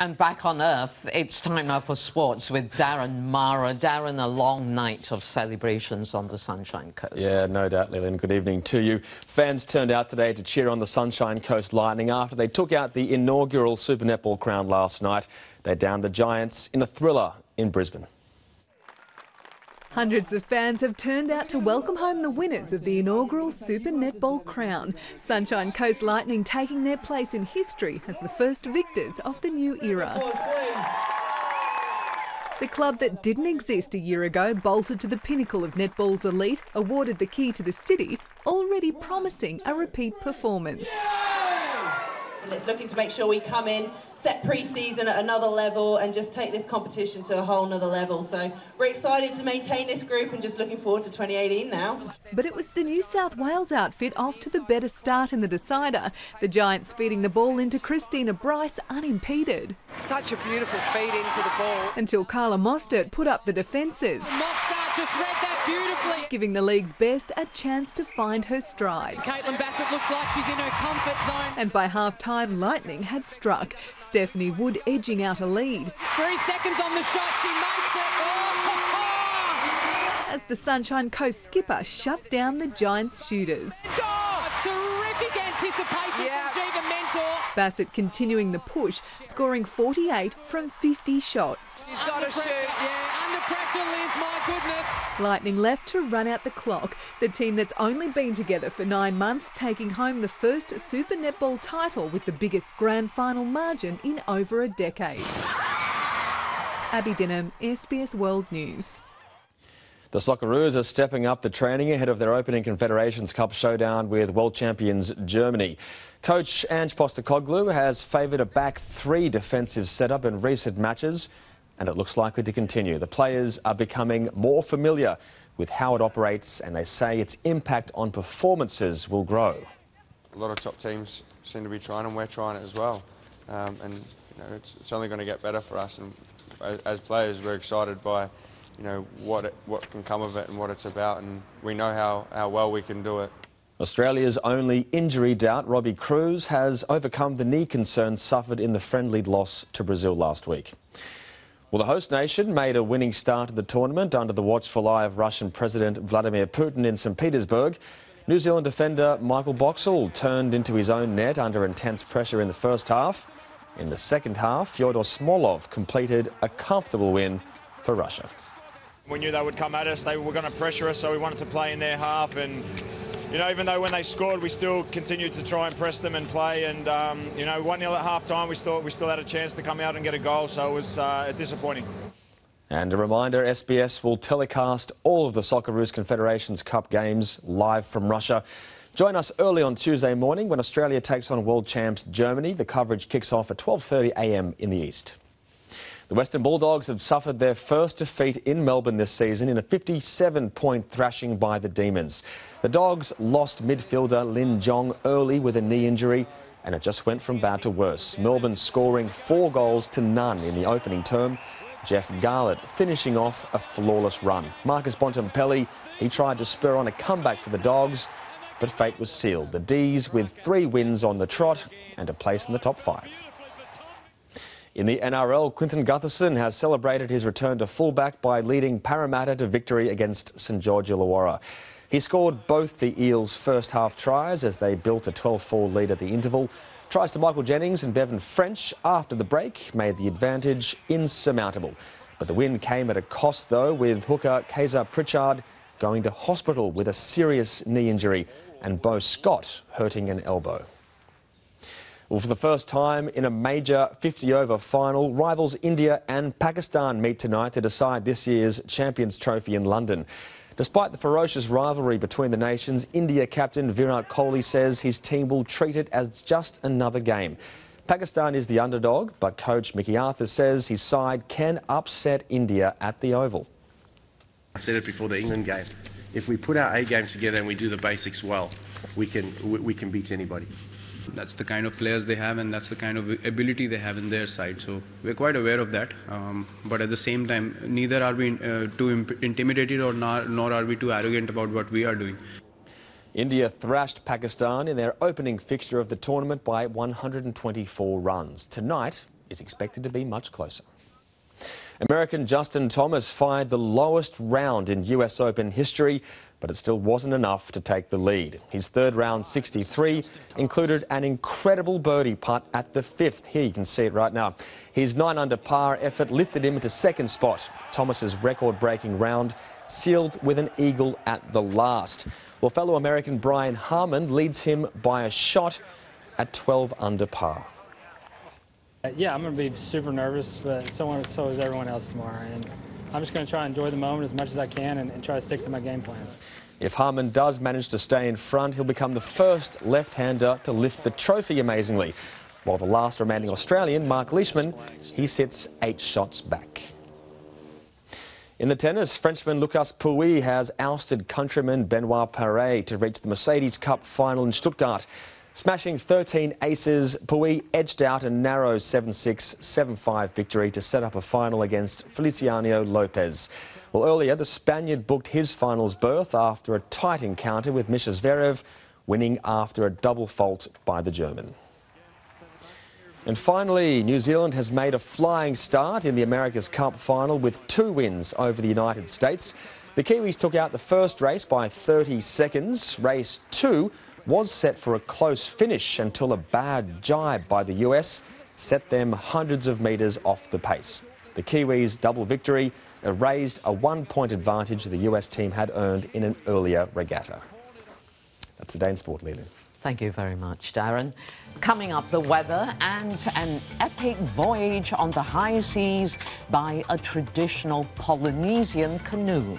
And back on Earth, it's time now for sports with Darren Mara. Darren, a long night of celebrations on the Sunshine Coast. Yeah, no doubt, Lee Lin. Good evening to you. Fans turned out today to cheer on the Sunshine Coast Lightning after they took out the inaugural Super Netball crown last night. They downed the Giants in a thriller in Brisbane. Hundreds of fans have turned out to welcome home the winners of the inaugural Super Netball crown. Sunshine Coast Lightning taking their place in history as the first victors of the new era. The club that didn't exist a year ago bolted to the pinnacle of netball's elite, awarded the key to the city, already promising a repeat performance. And it's looking to make sure we come in, set pre-season at another level and just take this competition to a whole nother level. So we're excited to maintain this group and just looking forward to 2018 now. But it was the New South Wales outfit off to the better start in the decider. The Giants feeding the ball into Kristina Brice unimpeded. Such a beautiful feed into the ball. Until Karla Mostert put up the defences. Mostert just read that beautifully. Giving the league's best a chance to find her stride. Caitlin Bassett looks like she's in her comfort zone. And by half time, Lightning had struck. Stephanie Wood edging out a lead. Three seconds on the shot, she makes it. Oh! As the Sunshine Coast skipper shut down the Giants shooters. Terrific anticipation yeah. from Geva Mentor. Bassett continuing the push, scoring 48 from 50 shots. She's got to shoot. Yeah, under pressure, Liz, my goodness. Lightning left to run out the clock. The team that's only been together for nine months taking home the first Super Netball title with the biggest grand final margin in over a decade. Abby Denham, SBS World News. The Socceroos are stepping up the training ahead of their opening Confederations Cup showdown with world champions Germany. Coach Ange Postecoglou has favoured a back three defensive setup in recent matches, and it looks likely to continue. The players are becoming more familiar with how it operates, and they say its impact on performances will grow. A lot of top teams seem to be trying, and we're trying it as well. Um, and you know, it's, it's only going to get better for us. And as, as players, we're excited by you know what it, what can come of it and what it's about, and we know how, how well we can do it. Australia's only injury doubt, Robbie Kruse, has overcome the knee concerns suffered in the friendly loss to Brazil last week. Well, the host nation made a winning start to the tournament under the watchful eye of Russian President Vladimir Putin in St Petersburg. New Zealand defender Michael Boxall turned into his own net under intense pressure in the first half. In the second half, Fyodor Smolov completed a comfortable win for Russia. We knew they would come at us. They were going to pressure us, so we wanted to play in their half. And you know, even though when they scored, we still continued to try and press them and play. And um, you know, one 0 at half time, we thought we still had a chance to come out and get a goal. So it was uh, disappointing. And a reminder, SBS will telecast all of the Socceroos Confederations Cup games live from Russia. Join us early on Tuesday morning when Australia takes on world champs Germany. The coverage kicks off at 12.30am in the East. The Western Bulldogs have suffered their first defeat in Melbourne this season in a 57-point thrashing by the Demons. The Dogs lost midfielder Lin Jong early with a knee injury, and it just went from bad to worse. Melbourne scoring four goals to none in the opening term. Jeff Garlett finishing off a flawless run. Marcus Bontempelli, he tried to spur on a comeback for the Dogs, but fate was sealed. The D's with three wins on the trot and a place in the top five. In the NRL, Clinton Gutherson has celebrated his return to fullback by leading Parramatta to victory against St George Illawarra. He scored both the Eels' first half tries as they built a 12-4 lead at the interval. Tries to Michael Jennings and Bevan French after the break made the advantage insurmountable. But the win came at a cost, though, with hooker Kaysa Pritchard going to hospital with a serious knee injury and Beau Scott hurting an elbow. Well, for the first time in a major 50-over final, rivals India and Pakistan meet tonight to decide this year's Champions Trophy in London. Despite the ferocious rivalry between the nations, India captain Virat Kohli says his team will treat it as just another game. Pakistan is the underdog, but coach Mickey Arthur says his side can upset India at the Oval. I said it before the England game. If we put our A game together and we do the basics well, we can, we can beat anybody. That's the kind of players they have, and that's the kind of ability they have in their side. So we're quite aware of that. Um, but at the same time, neither are we uh, too intimidated or not, nor are we too arrogant about what we are doing. India thrashed Pakistan in their opening fixture of the tournament by 124 runs. Tonight, is expected to be much closer. American Justin Thomas fired the lowest round in US Open history, but it still wasn't enough to take the lead. His third round 63 included an incredible birdie putt at the fifth. Here you can see it right now. His nine under par effort lifted him into second spot. Thomas's record-breaking round sealed with an eagle at the last. Well, fellow American Brian Harman leads him by a shot at 12 under par. Uh, yeah, I'm going to be super nervous, but so, so is everyone else tomorrow. And I'm just going to try and enjoy the moment as much as I can and, and try to stick to my game plan. If Harman does manage to stay in front, he'll become the first left-hander to lift the trophy amazingly. While the last remaining Australian, Mark Leishman, he sits eight shots back. In the tennis, Frenchman Lucas Pouille has ousted countryman Benoit Paire to reach the Mercedes Cup final in Stuttgart. Smashing 13 aces, Pouille edged out a narrow 7-6, 7-5 victory to set up a final against Feliciano Lopez. Well, earlier, the Spaniard booked his finals berth after a tight encounter with Mischa Zverev, winning after a double fault by the German. And finally, New Zealand has made a flying start in the America's Cup final with two wins over the United States. The Kiwis took out the first race by 30 seconds. Race two was set for a close finish until a bad jibe by the US set them hundreds of metres off the pace. The Kiwis' double victory erased a one-point advantage the US team had earned in an earlier regatta. That's the day in sport, Lee Lin. Thank you very much, Darren. Coming up, the weather and an epic voyage on the high seas by a traditional Polynesian canoe.